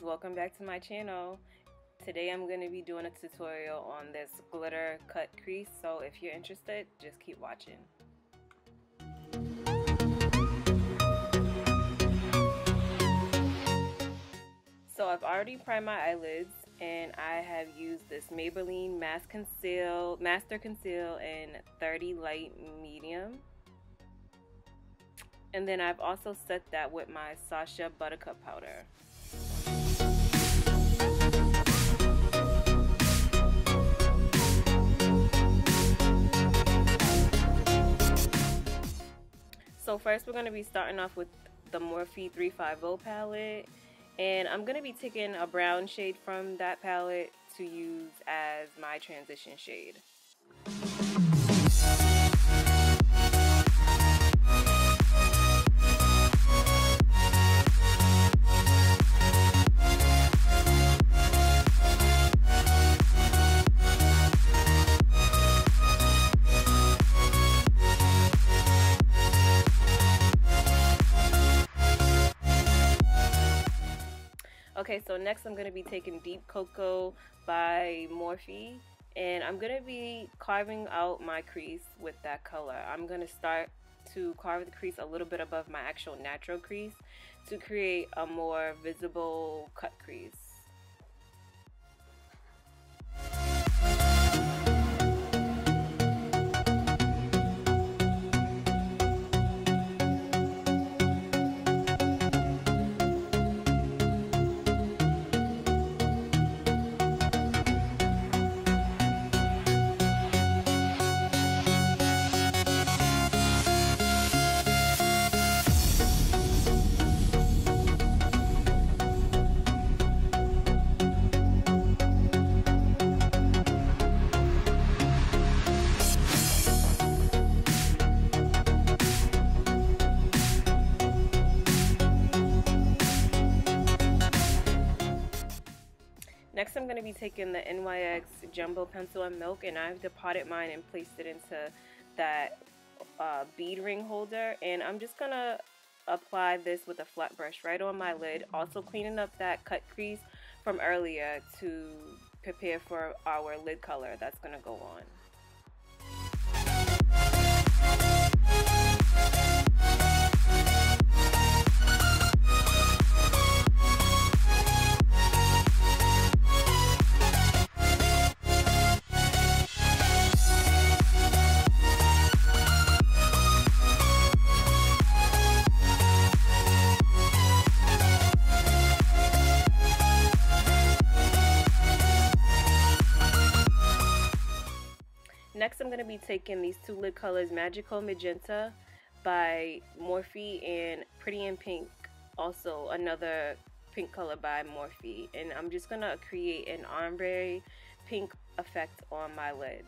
welcome back to my channel. Today I'm going to be doing a tutorial on this glitter cut crease, so if you're interested, just keep watching. So I've already primed my eyelids and I have used this Maybelline Mask Conceal, Master Conceal in 30 Light Medium. And then I've also set that with my Sacha Buttercup Powder. So first we're going to be starting off with the Morphe 350 palette. And I'm going to be taking a brown shade from that palette to use as my transition shade. Okay, so next I'm going to be taking Deep Cocoa by Morphe and I'm going to be carving out my crease with that color. I'm going to start to carve the crease a little bit above my actual natural crease to create a more visible cut crease. Next I'm going to be taking the NYX Jumbo Pencil and Milk and I've depotted mine and placed it into that uh, bead ring holder and I'm just going to apply this with a flat brush right on my lid also cleaning up that cut crease from earlier to prepare for our lid color that's going to go on. Next, I'm going to be taking these two lip colors, Magical Magenta by Morphe and Pretty in Pink, also another pink color by Morphe. And I'm just going to create an ombre pink effect on my lid.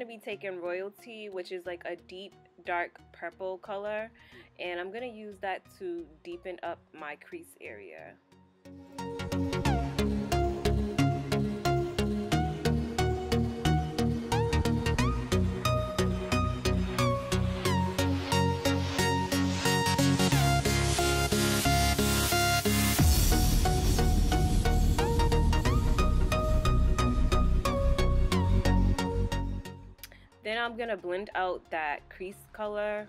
Going to be taking Royalty, which is like a deep dark purple color. And I'm going to use that to deepen up my crease area. I'm to blend out that crease color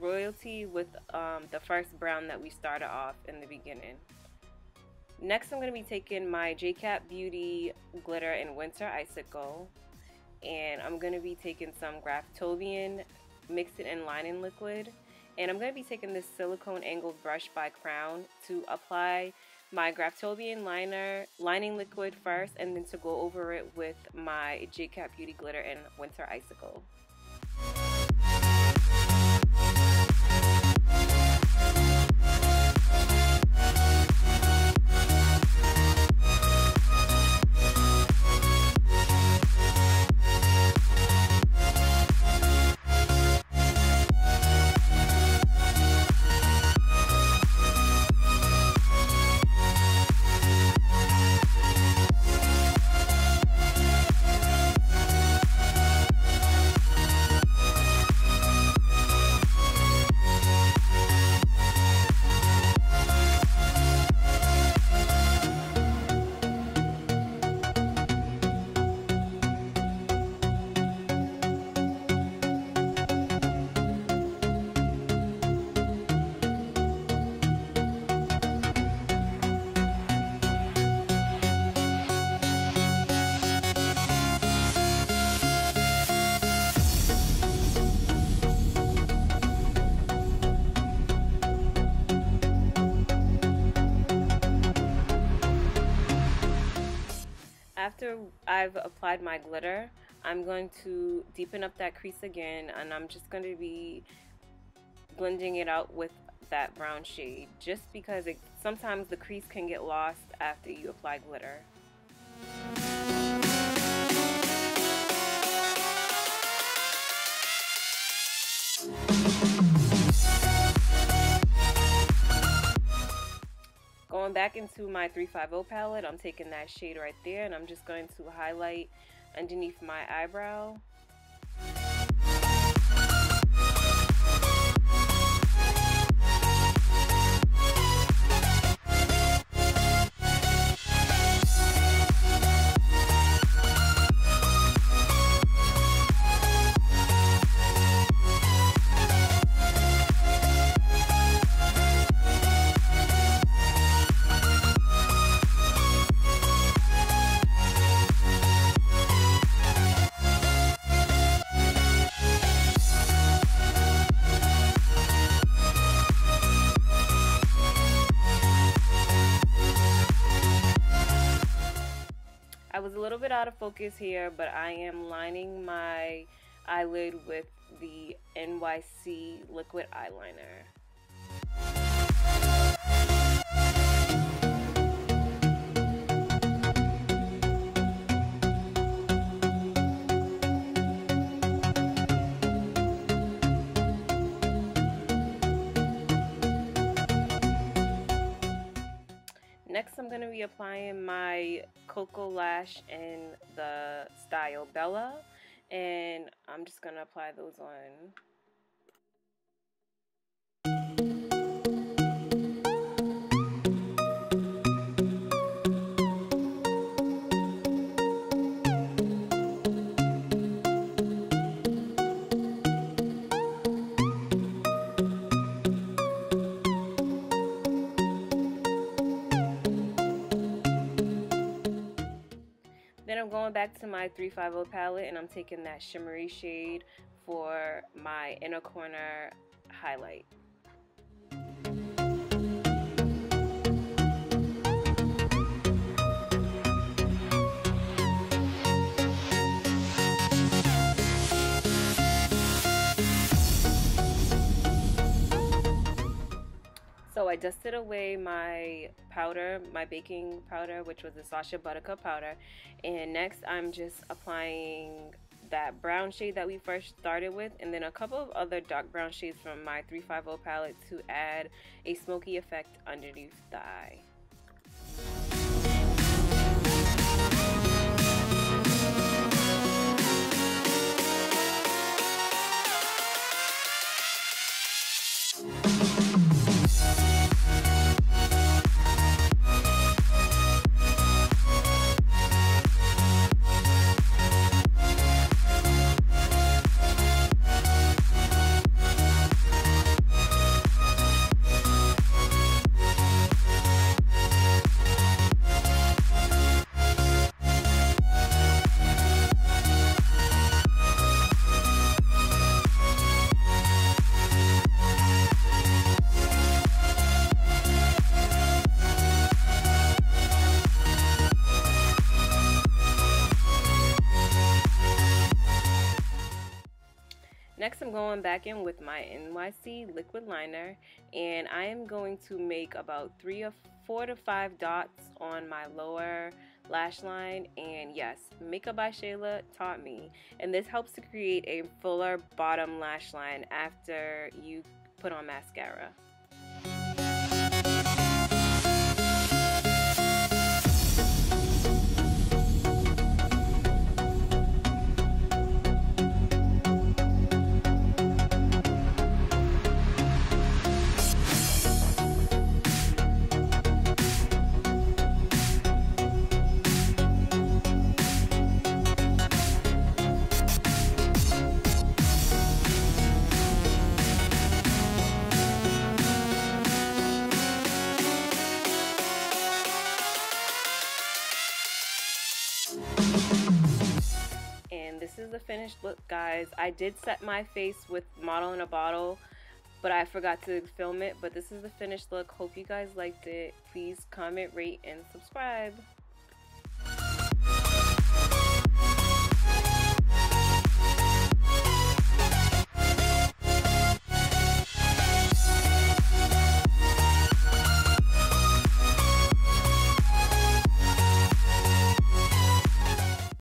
royalty with um, the first brown that we started off in the beginning. Next, I'm to be taking my JCat Beauty Glitter in Winter Icicle. And I'm to be taking some Graftobian, mix it in lining liquid. And I'm to be taking this silicone angled brush by Crown to apply my Graftobian liner, lining liquid first, and then to go over it with my JCat Beauty Glitter and Winter Icicle. After I've applied my glitter, I'm going to deepen up that crease again and I'm just going to be blending it out with that brown shade just because it, sometimes the crease can get lost after you apply glitter. Going back into my 350 palette, I'm taking that shade right there and I'm just going to highlight underneath my eyebrow. Out of focus here, but I am lining my eyelid with the NYC liquid eyeliner. Next, I'm going to be applying my Koko Lash in the style Bella. And I'm just going to apply those on. I'm going back to my 350 palette and I'm taking that shimmery shade for my inner corner highlight. I dusted away my powder, my baking powder, which was the Sacha Buttercup powder. And next I'm just applying that brown shade that we first started with and then a couple of other dark brown shades from my 350 palette to add a smoky effect underneath the eye. Next I'm going back in with my NYC liquid liner and I am going to make about three or four to five dots on my lower lash line. And yes makeup by Shayla taught me. And this helps to create a fuller bottom lash line after you put on mascara finished. Look guys I did set my face with model in a bottle but I forgot to film it but this is the finished look. Hope you guys liked it. Please comment rate and subscribe